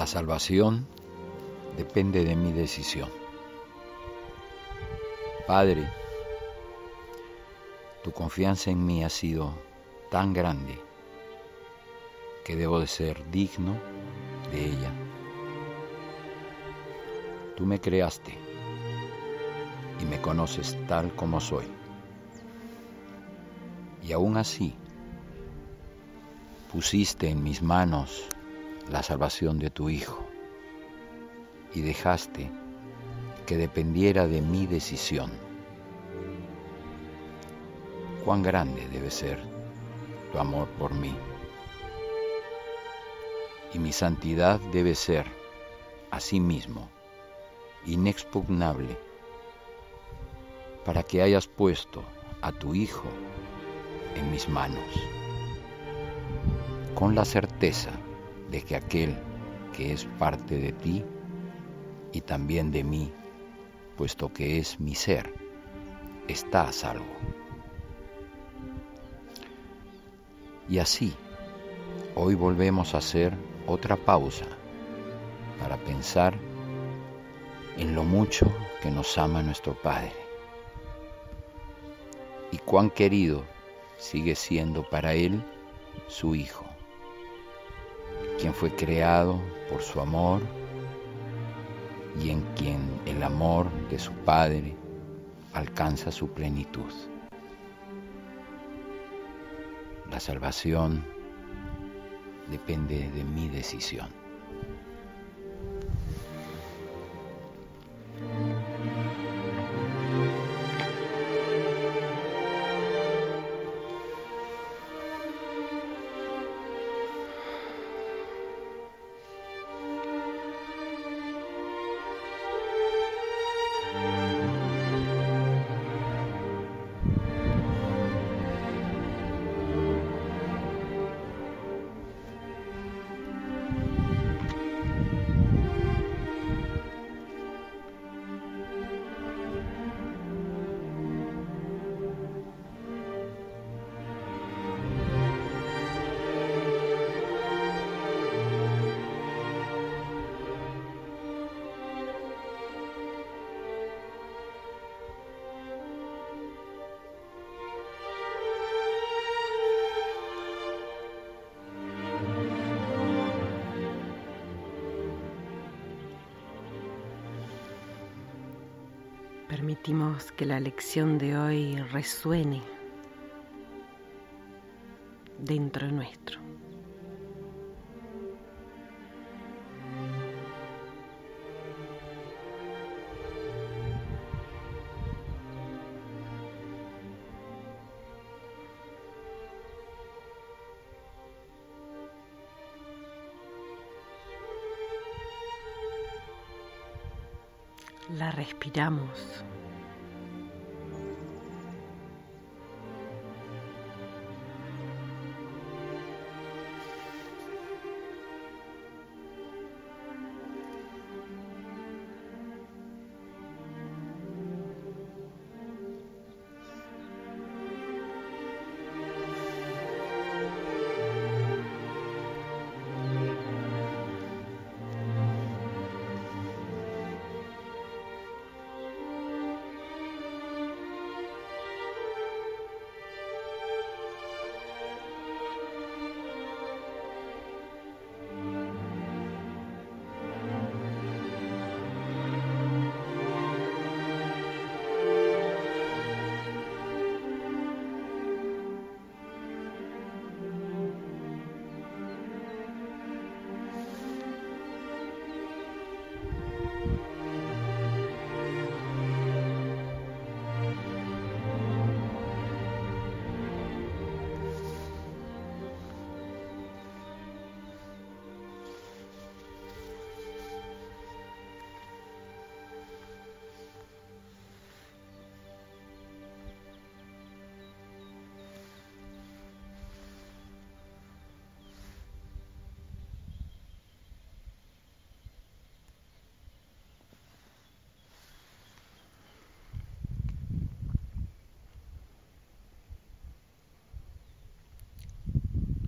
La salvación depende de mi decisión. Padre, tu confianza en mí ha sido tan grande que debo de ser digno de ella. Tú me creaste y me conoces tal como soy. Y aún así, pusiste en mis manos la salvación de tu Hijo y dejaste que dependiera de mi decisión. Cuán grande debe ser tu amor por mí. Y mi santidad debe ser, asimismo, inexpugnable, para que hayas puesto a tu Hijo en mis manos, con la certeza de que aquel que es parte de ti y también de mí, puesto que es mi ser, está a salvo. Y así, hoy volvemos a hacer otra pausa para pensar en lo mucho que nos ama nuestro Padre y cuán querido sigue siendo para Él su Hijo, quien fue creado por su amor y en quien el amor de su Padre alcanza su plenitud. La salvación depende de mi decisión. Permitimos que la lección de hoy resuene dentro nuestro. la respiramos.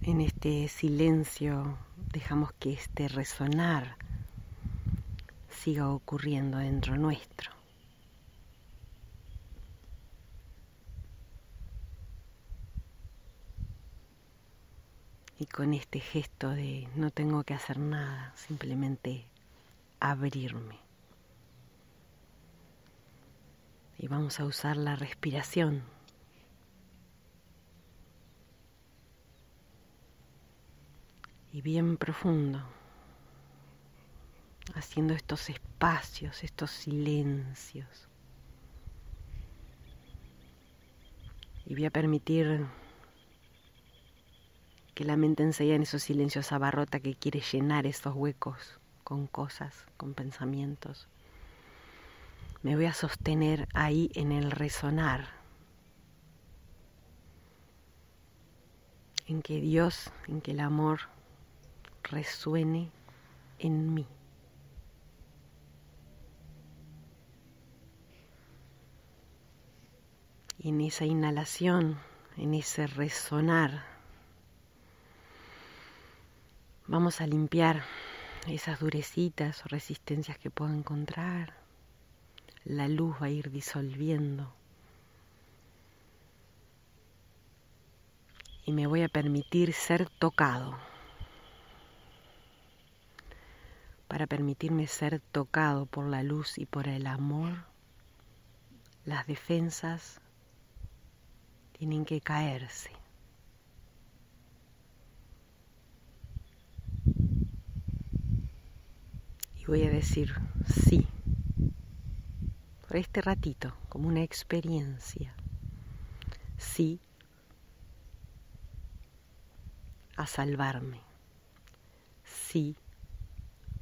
En este silencio dejamos que este resonar siga ocurriendo dentro nuestro. Y con este gesto de no tengo que hacer nada, simplemente abrirme. Y vamos a usar la respiración y bien profundo, haciendo estos espacios, estos silencios. Y voy a permitir que la mente enseñe en esos silencios abarrota que quiere llenar esos huecos con cosas, con pensamientos. Me voy a sostener ahí en el resonar, en que Dios, en que el amor resuene en mí. En esa inhalación, en ese resonar, vamos a limpiar esas durecitas o resistencias que puedo encontrar. La luz va a ir disolviendo. Y me voy a permitir ser tocado. Para permitirme ser tocado por la luz y por el amor, las defensas tienen que caerse. Y voy a decir sí, por este ratito, como una experiencia, sí a salvarme, sí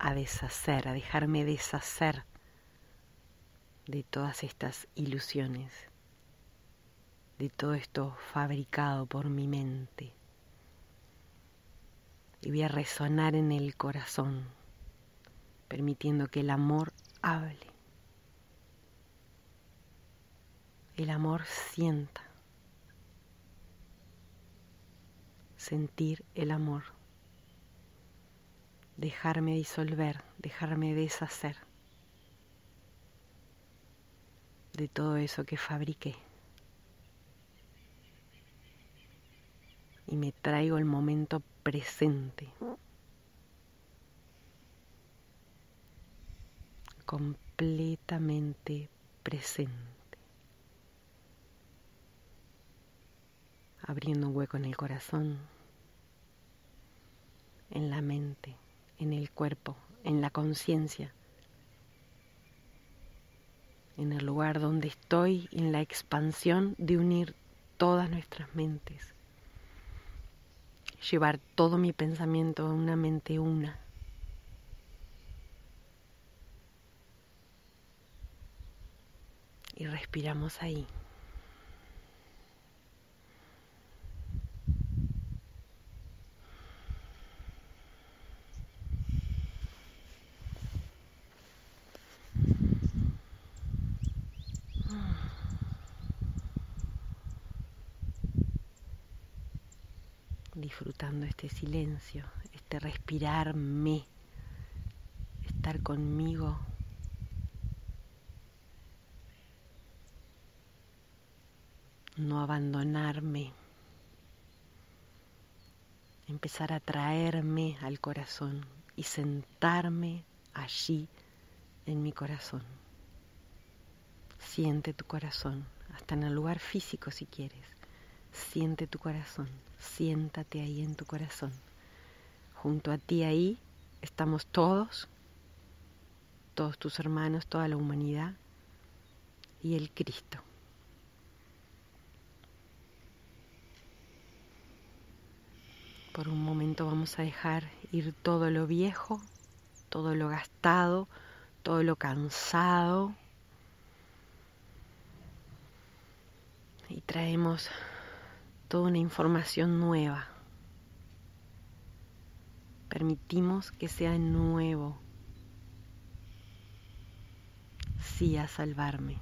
a deshacer, a dejarme deshacer de todas estas ilusiones, de todo esto fabricado por mi mente. Y voy a resonar en el corazón, permitiendo que el amor hable. El amor sienta. Sentir el amor dejarme disolver, dejarme deshacer de todo eso que fabriqué. Y me traigo el momento presente. completamente presente. Abriendo un hueco en el corazón, en la mente en el cuerpo, en la conciencia, en el lugar donde estoy, en la expansión de unir todas nuestras mentes, llevar todo mi pensamiento a una mente una. Y respiramos ahí. Este silencio, este respirarme, estar conmigo. No abandonarme, empezar a traerme al corazón y sentarme allí en mi corazón. Siente tu corazón, hasta en el lugar físico si quieres. Siente tu corazón siéntate ahí en tu corazón. Junto a ti ahí estamos todos, todos tus hermanos, toda la humanidad y el Cristo. Por un momento vamos a dejar ir todo lo viejo, todo lo gastado, todo lo cansado. Y traemos toda una información nueva. Permitimos que sea nuevo. Sí a salvarme.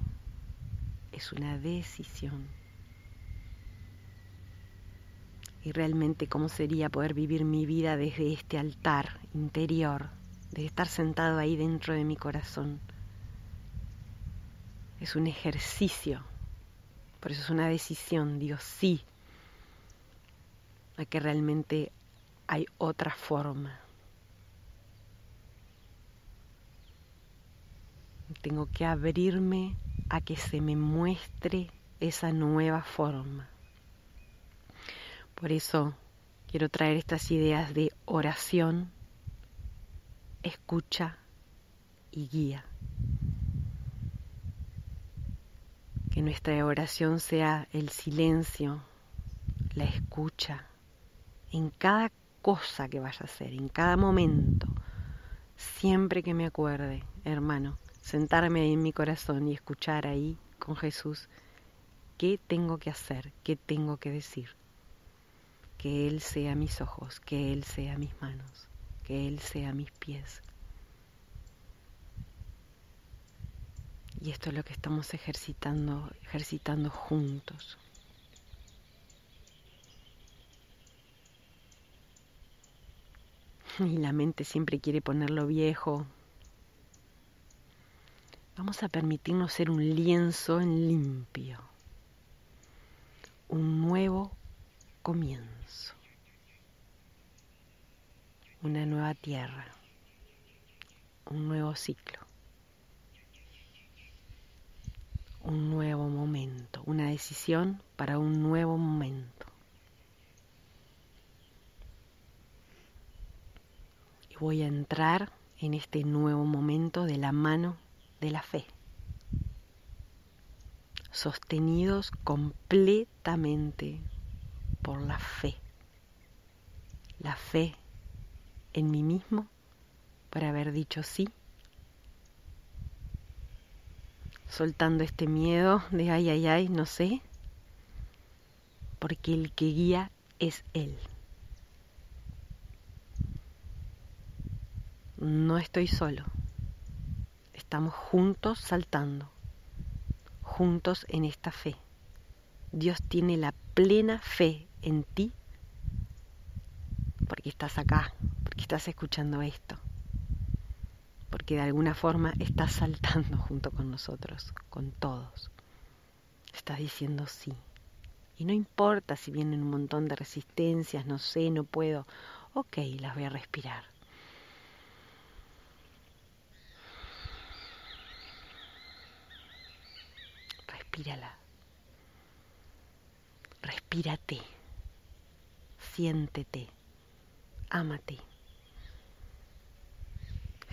Es una decisión. y realmente cómo sería poder vivir mi vida desde este altar interior, de estar sentado ahí dentro de mi corazón. Es un ejercicio, por eso es una decisión, digo sí, a que realmente hay otra forma. Tengo que abrirme a que se me muestre esa nueva forma. Por eso quiero traer estas ideas de oración, escucha y guía. Que nuestra oración sea el silencio, la escucha, en cada cosa que vaya a hacer, en cada momento, siempre que me acuerde, hermano, sentarme ahí en mi corazón y escuchar ahí con Jesús qué tengo que hacer, qué tengo que decir que Él sea mis ojos, que Él sea mis manos, que Él sea mis pies. Y esto es lo que estamos ejercitando, ejercitando juntos. Y la mente siempre quiere ponerlo viejo. Vamos a permitirnos ser un lienzo en limpio, un nuevo comienzo, una nueva tierra, un nuevo ciclo, un nuevo momento, una decisión para un nuevo momento. Voy a entrar en este nuevo momento de la mano de la fe sostenidos completamente por la fe. La fe en mí mismo por haber dicho sí. Soltando este miedo de ay, ay, ay, no sé. Porque el que guía es Él. No estoy solo. Estamos juntos saltando. Juntos en esta fe. Dios tiene la plena fe en ti porque estás acá, porque estás escuchando esto, porque de alguna forma estás saltando junto con nosotros, con todos. Estás diciendo sí. Y no importa si vienen un montón de resistencias, no sé, no puedo. Ok, las voy a respirar. Respírala. Respírate siéntete, ámate.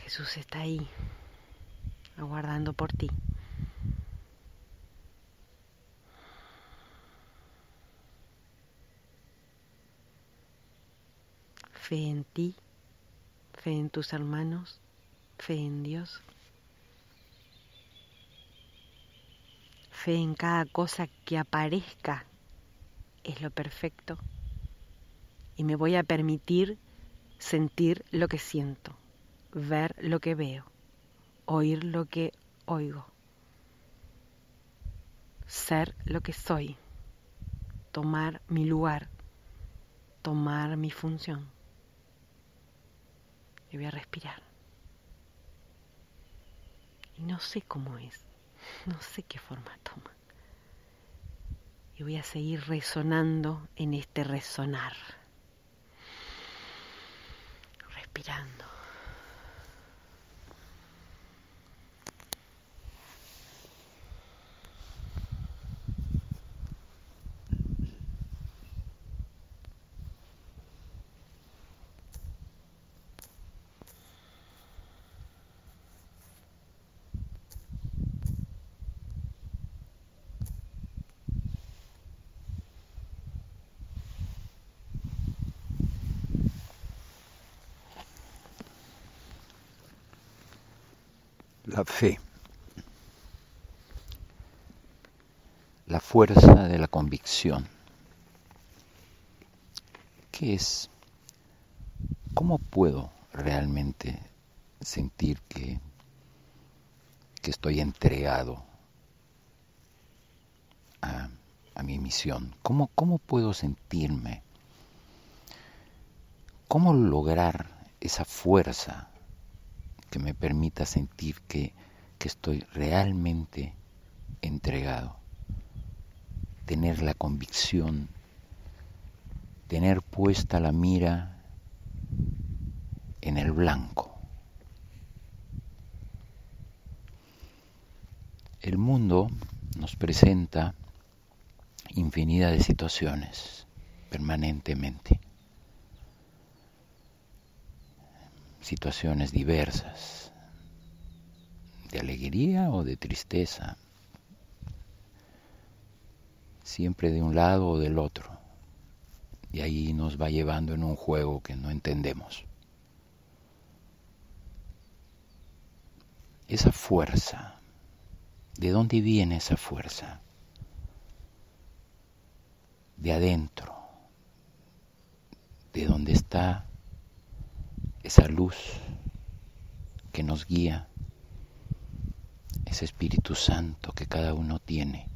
Jesús está ahí, aguardando por ti. Fe en ti, fe en tus hermanos, fe en Dios. Fe en cada cosa que aparezca es lo perfecto y me voy a permitir sentir lo que siento, ver lo que veo, oír lo que oigo, ser lo que soy, tomar mi lugar, tomar mi función. Y voy a respirar. Y no sé cómo es, no sé qué forma toma. Y voy a seguir resonando en este resonar respirando. la fe, la fuerza de la convicción. ¿Qué es? ¿Cómo puedo realmente sentir que, que estoy entregado a, a mi misión? ¿Cómo, ¿Cómo puedo sentirme ¿Cómo lograr esa fuerza que me permita sentir que, que estoy realmente entregado? Tener la convicción, tener puesta la mira en el blanco. El mundo nos presenta infinidad de situaciones permanentemente. Situaciones diversas, de alegría o de tristeza, siempre de un lado o del otro. Y ahí nos va llevando en un juego que no entendemos. Esa fuerza, ¿de dónde viene esa fuerza? de adentro, de donde está esa luz que nos guía, ese Espíritu Santo que cada uno tiene.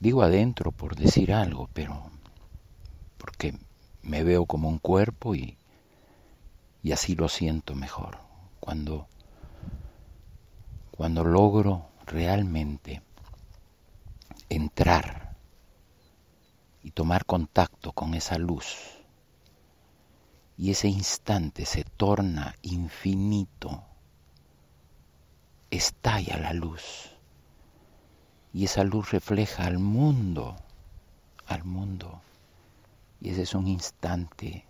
Digo adentro por decir algo, pero porque me veo como un cuerpo y, y así lo siento mejor. Cuando, cuando logro realmente entrar y tomar contacto con esa luz. Y ese instante se torna infinito. Estalla la luz. Y esa luz refleja al mundo, al mundo. Y ese es un instante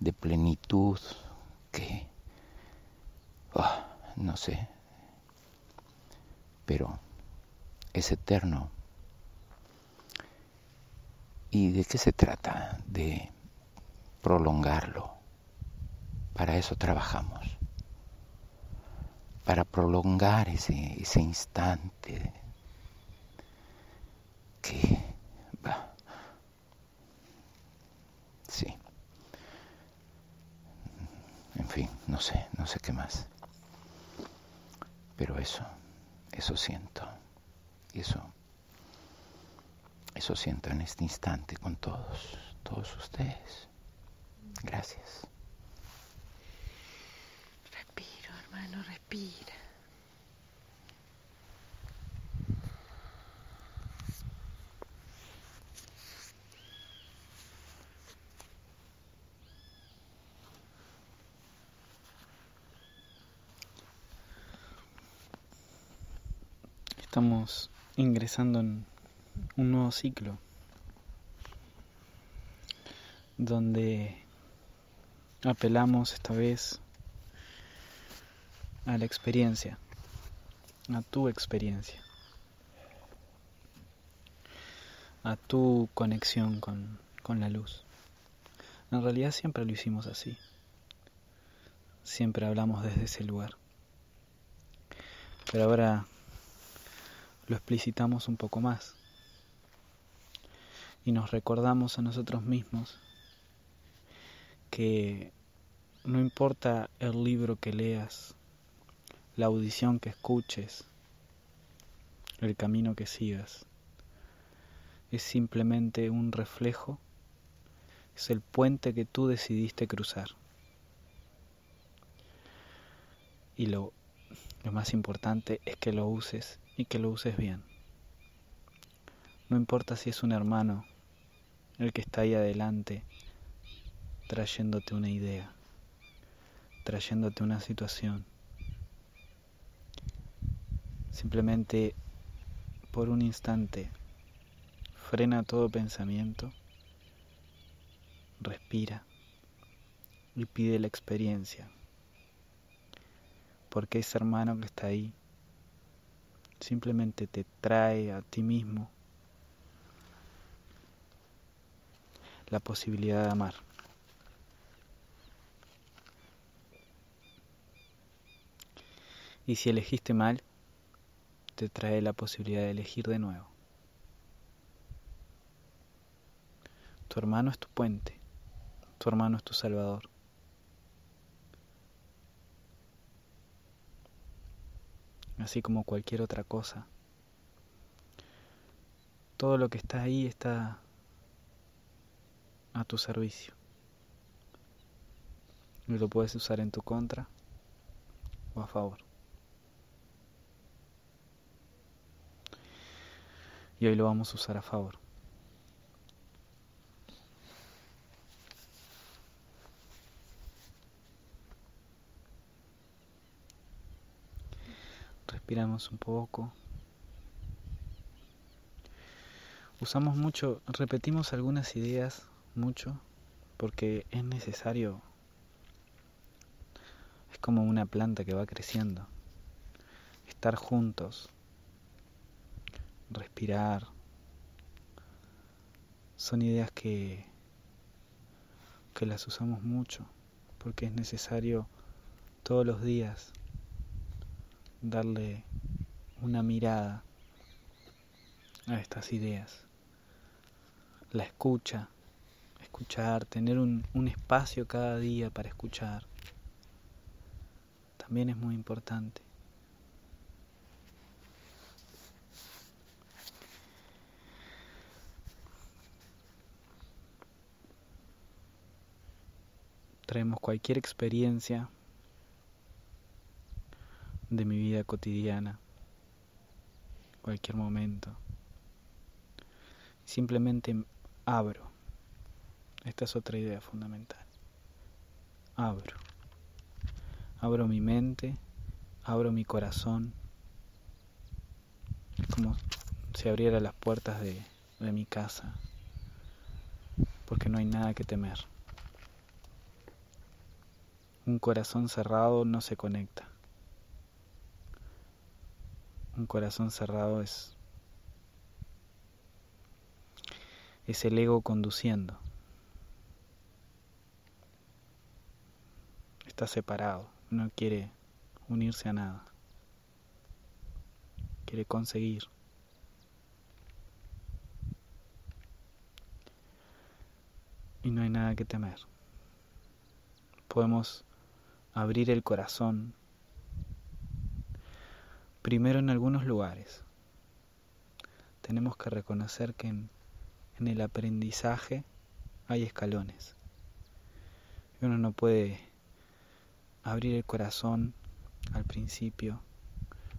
de plenitud que, oh, no sé, pero es eterno ¿Y de qué se trata? De prolongarlo. Para eso trabajamos. Para prolongar ese, ese instante que va. Sí. En fin, no sé, no sé qué más. Pero eso, eso siento. Y eso eso siento en este instante con todos, todos ustedes. Gracias. Respiro, hermano, respira. Estamos ingresando en un nuevo ciclo donde apelamos esta vez a la experiencia, a tu experiencia, a tu conexión con, con la luz. En realidad siempre lo hicimos así, siempre hablamos desde ese lugar, pero ahora lo explicitamos un poco más. Y nos recordamos a nosotros mismos que no importa el libro que leas, la audición que escuches, el camino que sigas, es simplemente un reflejo, es el puente que tú decidiste cruzar. Y lo, lo más importante es que lo uses y que lo uses bien. No importa si es un hermano el que está ahí adelante trayéndote una idea, trayéndote una situación. Simplemente por un instante frena todo pensamiento, respira y pide la experiencia. Porque ese hermano que está ahí simplemente te trae a ti mismo la posibilidad de amar. Y si elegiste mal, te trae la posibilidad de elegir de nuevo. Tu hermano es tu puente, tu hermano es tu salvador. Así como cualquier otra cosa. Todo lo que está ahí está a tu servicio. Y lo puedes usar en tu contra o a favor. Y hoy lo vamos a usar a favor. Respiramos un poco. Usamos mucho, repetimos algunas ideas mucho porque es necesario. Es como una planta que va creciendo. Estar juntos, respirar. Son ideas que que las usamos mucho porque es necesario todos los días darle una mirada a estas ideas. La escucha, escuchar, tener un, un espacio cada día para escuchar, también es muy importante. Traemos cualquier experiencia de mi vida cotidiana, cualquier momento. Simplemente abro. Esta es otra idea fundamental. Abro. Abro mi mente, abro mi corazón. Es como si abriera las puertas de, de mi casa, porque no hay nada que temer. Un corazón cerrado no se conecta un corazón cerrado es, es el ego conduciendo. Está separado, no quiere unirse a nada. Quiere conseguir. Y no hay nada que temer. Podemos abrir el corazón Primero en algunos lugares. Tenemos que reconocer que en, el aprendizaje hay escalones. uno no puede abrir el corazón al principio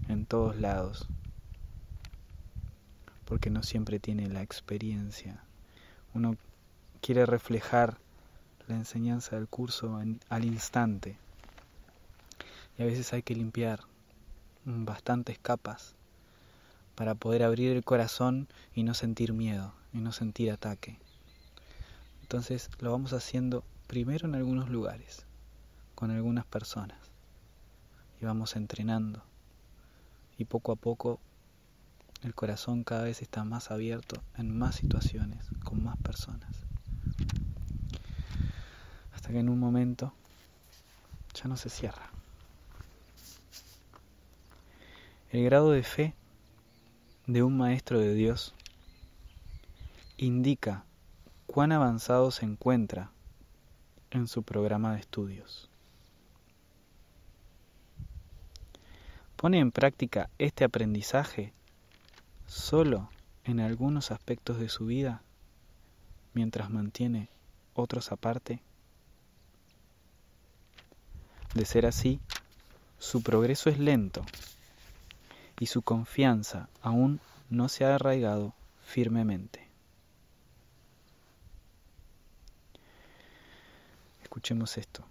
en todos lados porque no siempre tiene la experiencia. Uno quiere reflejar la enseñanza del curso al instante y a veces hay que limpiar bastantes capas para poder abrir el corazón y no sentir miedo y no sentir ataque. Entonces lo vamos haciendo primero en algunos lugares, con algunas personas, y vamos entrenando. Y poco a poco el corazón cada vez está más abierto en más situaciones, con más personas. Hasta que en un momento ya no se cierra. El grado de fe de un maestro de Dios indica cuán avanzado se encuentra en su programa de estudios. Pone en práctica este aprendizaje solo en algunos aspectos de su vida mientras mantiene otros aparte. De ser así, su progreso es lento y su confianza aún no se ha arraigado firmemente. Escuchemos esto.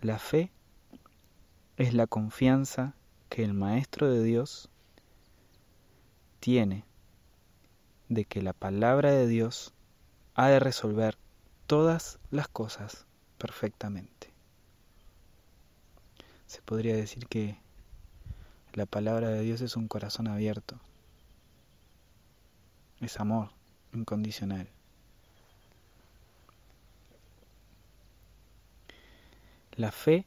La fe es la confianza que el Maestro de Dios tiene de que la palabra de Dios ha de resolver todas las cosas perfectamente. Se podría decir que la palabra de Dios es un corazón abierto. Es amor incondicional. La fe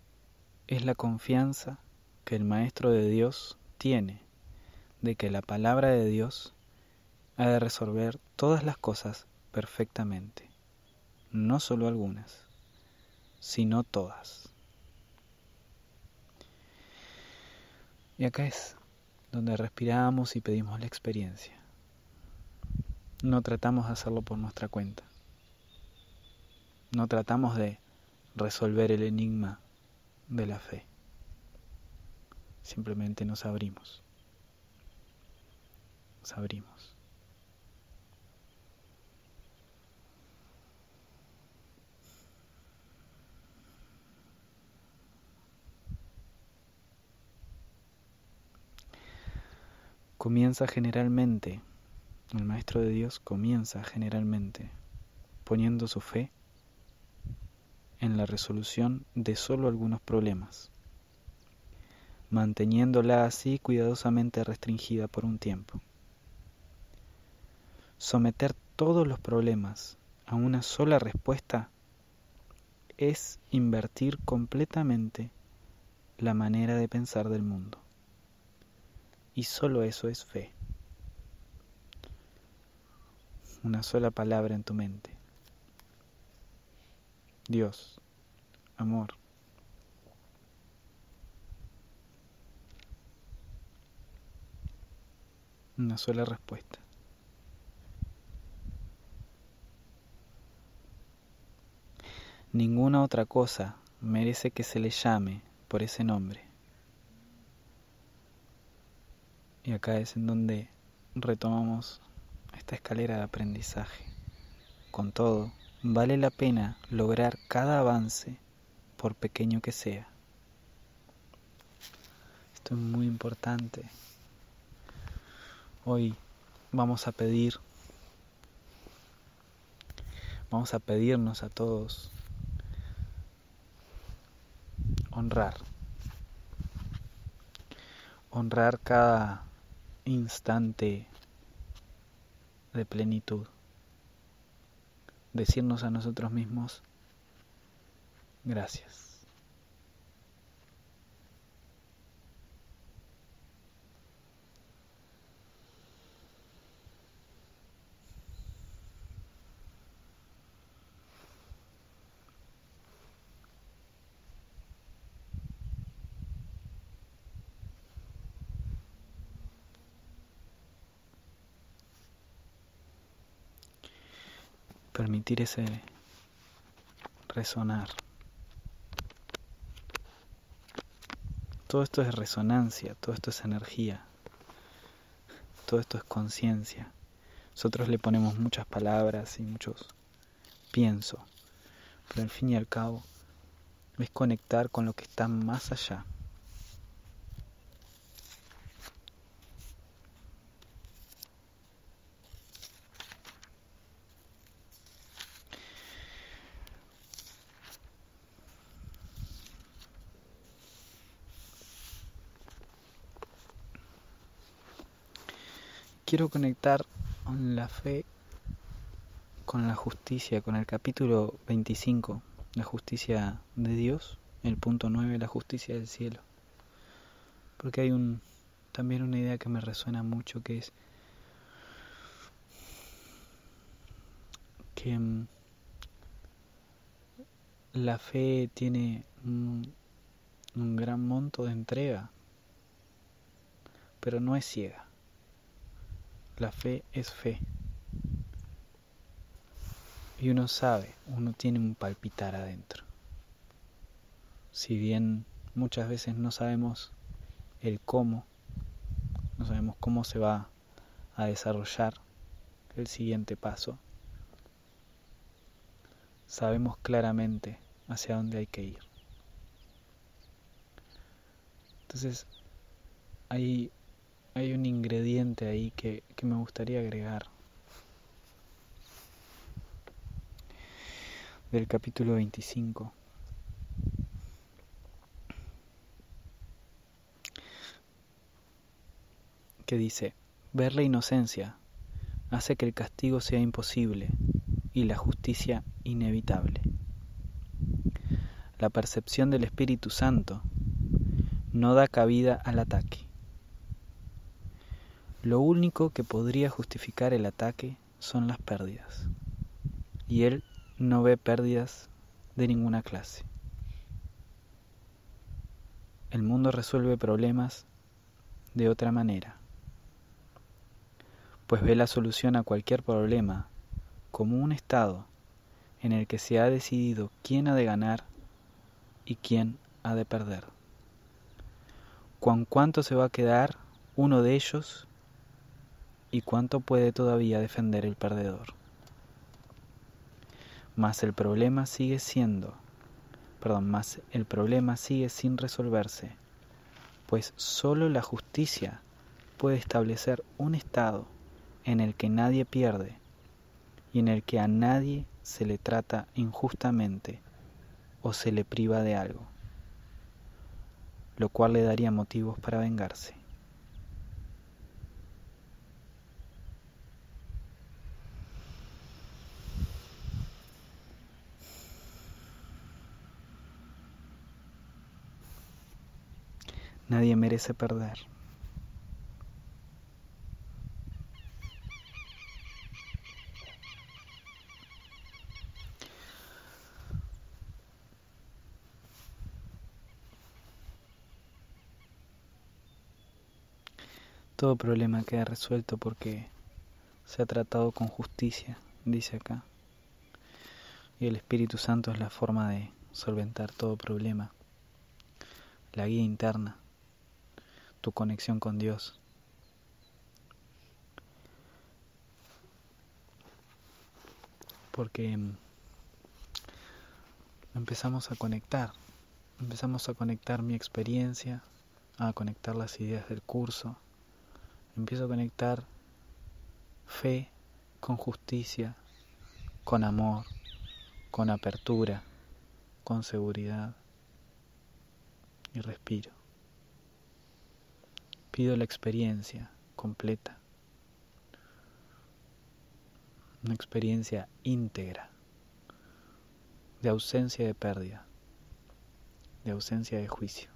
es la confianza que el Maestro de Dios tiene de que la palabra de Dios ha de resolver todas las cosas perfectamente, no solo algunas, sino todas. Y acá es donde respiramos y pedimos la experiencia. No tratamos de hacerlo por nuestra cuenta. no tratamos de resolver el enigma de la fe. Simplemente nos abrimos. Nos abrimos. Comienza generalmente, el Maestro de Dios comienza generalmente poniendo su fe en la resolución de solo algunos problemas, manteniéndola así cuidadosamente restringida por un tiempo. Someter todos los problemas a una sola respuesta es invertir completamente la manera de pensar del mundo. Y solo eso es fe. Una sola palabra en tu mente. Dios, amor. Una sola respuesta. Ninguna otra cosa merece que se le llame por ese nombre. Y acá es en donde retomamos esta escalera de aprendizaje. Con todo, vale la pena lograr cada avance, por pequeño que sea. Esto es muy importante. Hoy vamos a pedir, vamos a pedirnos a todos honrar, honrar cada instante de plenitud decirnos a nosotros mismos, gracias. Permitir ese resonar. Todo esto es resonancia, todo esto es energía, todo esto es conciencia. Nosotros le ponemos muchas palabras y muchos pienso, pero al fin y al cabo es conectar con lo que está más allá. Quiero conectar con la fe, con la justicia, con el capítulo 25, la justicia de Dios, el punto 9, la justicia del cielo. Porque hay un también una idea que me resuena mucho que es que mm, la fe tiene un, un gran monto de entrega, pero no es ciega. La fe es fe. Y uno sabe, uno tiene un palpitar adentro. Si bien muchas veces no sabemos el cómo, no sabemos cómo se va a desarrollar el siguiente paso, sabemos claramente hacia dónde hay que ir. Entonces, hay hay un ingrediente ahí que, me gustaría agregar. Del capítulo 25. que dice, ver la inocencia hace que el castigo sea imposible y la justicia inevitable. La percepción del Espíritu Santo no da cabida al ataque. Lo único que podría justificar el ataque son las pérdidas. Y él no ve pérdidas de ninguna clase. El mundo resuelve problemas de otra manera, pues ve la solución a cualquier problema como un estado en el que se ha decidido quién ha de ganar y quién ha de perder. Cuán cuánto se va a quedar uno de ellos y cuánto puede todavía defender el perdedor. Mas el problema sigue siendo, perdón, más el problema sigue sin resolverse, pues sólo la justicia puede establecer un estado en el que nadie pierde y en el que a nadie se le trata injustamente o se le priva de algo, lo cual le daría motivos para vengarse. Nadie merece perder. Todo problema queda resuelto porque se ha tratado con justicia, dice acá. Y el Espíritu Santo es la forma de solventar todo problema, la guía interna, tu conexión con Dios. Porque empezamos a conectar, empezamos a conectar mi experiencia, a conectar las ideas del curso empiezo a conectar fe con justicia, con amor, con apertura, con seguridad y respiro. Pido la experiencia completa, una experiencia íntegra de ausencia de pérdida, de ausencia de juicio,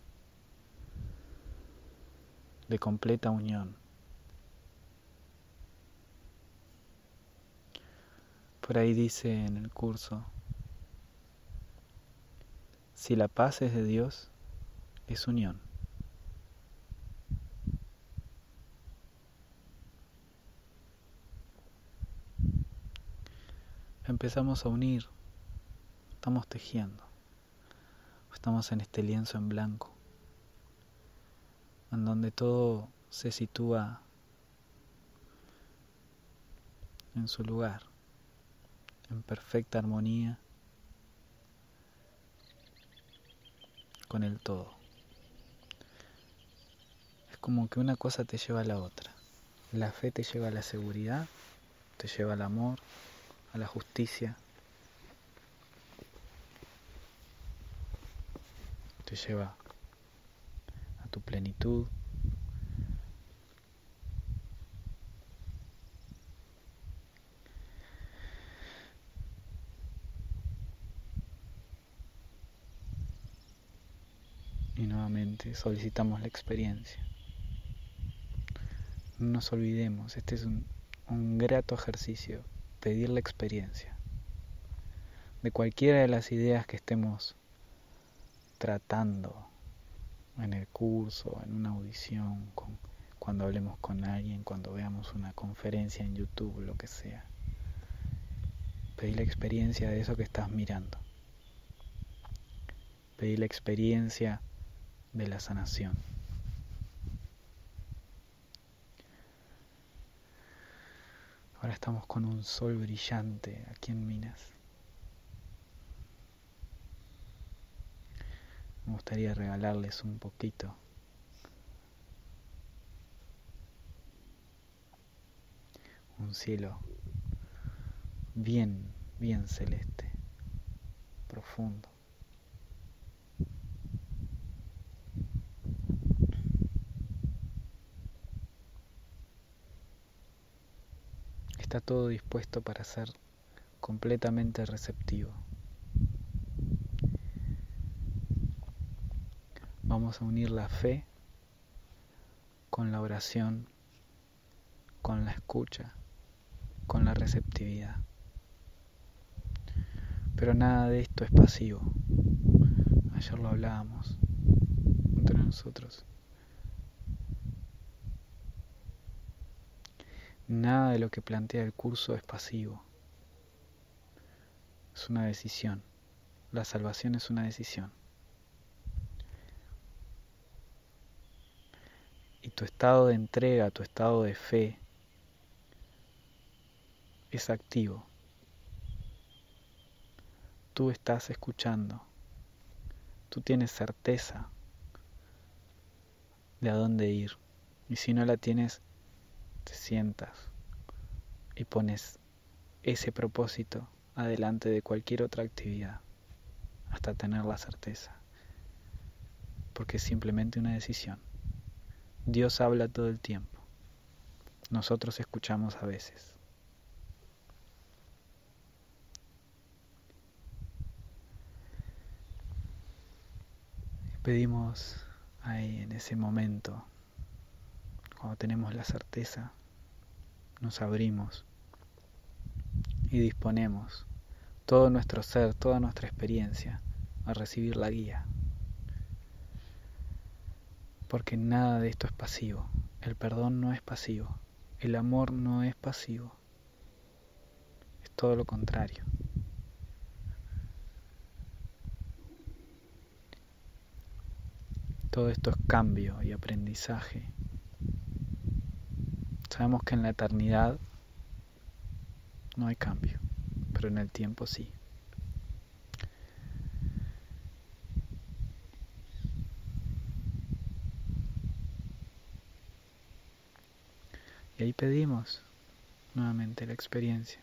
de completa unión Por ahí dice en el curso, si la paz es de Dios, es unión. Empezamos a unir, estamos tejiendo, estamos en este lienzo en blanco, en donde todo se sitúa en su lugar en perfecta armonía con el todo. Es como que una cosa te lleva a la otra. La fe te lleva a la seguridad, te lleva al amor, a la justicia, te lleva a tu plenitud. solicitamos la experiencia. No nos olvidemos, este es un, un grato ejercicio, pedir la experiencia de cualquiera de las ideas que estemos tratando en el curso, en una audición, con, cuando hablemos con alguien, cuando veamos una conferencia en YouTube, lo que sea. Pedir la experiencia de eso que estás mirando. Pedir la experiencia de la sanación. Ahora estamos con un sol brillante aquí en Minas. Me gustaría regalarles un poquito. Un cielo bien, bien celeste, profundo. Está todo dispuesto para ser completamente receptivo. Vamos a unir la fe con la oración, con la escucha, con la receptividad. Pero nada de esto es pasivo. Ayer lo hablábamos entre nosotros. Nada de lo que plantea el curso es pasivo. es una decisión. La salvación es una decisión. Y tu estado de entrega, tu estado de fe es activo. Tú estás escuchando. Tú tienes certeza de a dónde ir. Y si no la tienes, te sientas y pones ese propósito adelante de cualquier otra actividad hasta tener la certeza. Porque es simplemente una decisión. Dios habla todo el tiempo. Nosotros escuchamos a veces. Pedimos ahí en ese momento, cuando tenemos la certeza, nos abrimos y disponemos todo nuestro ser, toda nuestra experiencia a recibir la guía. Porque nada de esto es pasivo. El perdón no es pasivo. El amor no es pasivo. Es todo lo contrario. Todo esto es cambio y aprendizaje. Que en la eternidad no hay cambio, pero en el tiempo sí. Y ahí pedimos nuevamente la experiencia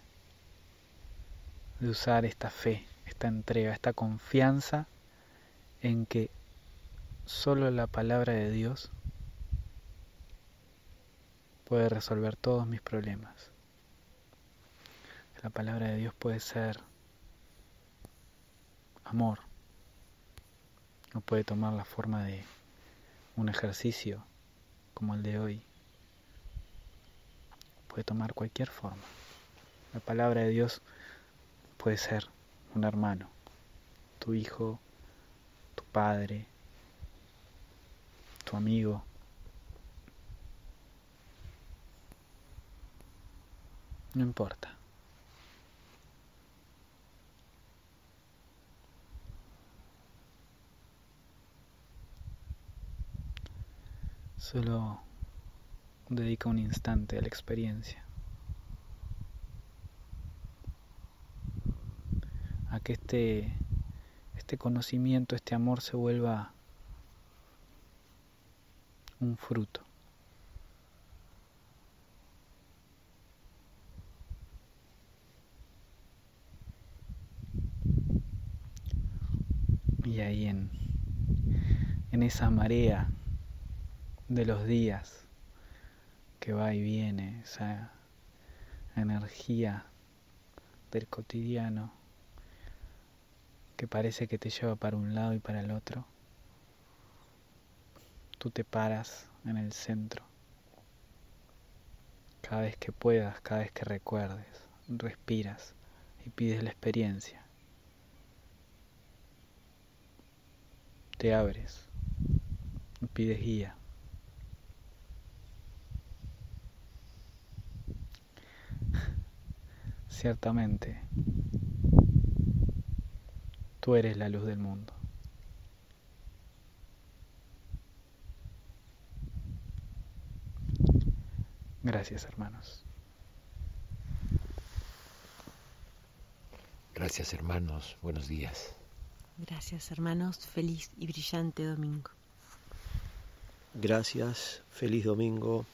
de usar esta fe, esta entrega, esta confianza en que Solo la palabra de Dios puede resolver todos mis problemas. La palabra de Dios puede ser amor, o puede tomar la forma de un ejercicio como el de hoy. Puede tomar cualquier forma. La palabra de Dios puede ser un hermano, tu hijo, tu padre, tu amigo. No importa. Solo dedica un instante a la experiencia. A que este, este conocimiento, este amor se vuelva un fruto. Y ahí en, en esa marea de los días que va y viene, esa energía del cotidiano que parece que te lleva para un lado y para el otro tú te paras en el centro. Cada vez que puedas, cada vez que recuerdes, respiras y pides la experiencia. Te abres pides guía. Ciertamente, tú eres la luz del mundo. Gracias, hermanos. Gracias, hermanos. Buenos días. Gracias, hermanos. Feliz y brillante domingo. Gracias. Feliz domingo.